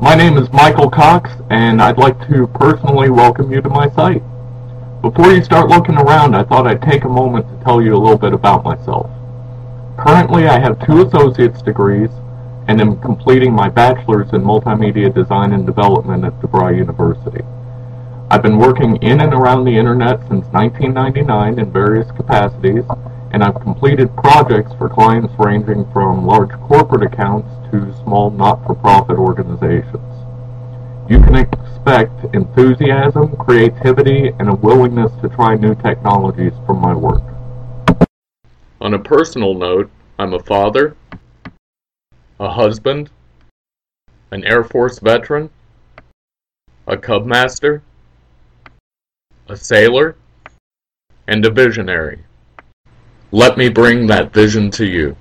My name is Michael Cox, and I'd like to personally welcome you to my site. Before you start looking around, I thought I'd take a moment to tell you a little bit about myself. Currently, I have two associate's degrees and am completing my bachelor's in multimedia design and development at DeVry University. I've been working in and around the internet since 1999 in various capacities, and I've completed projects for clients ranging from large corporate accounts to small not-for-profit organizations. You can expect enthusiasm, creativity, and a willingness to try new technologies from my work. On a personal note, I'm a father, a husband, an Air Force veteran, a Cub Master, a sailor, and a visionary. Let me bring that vision to you.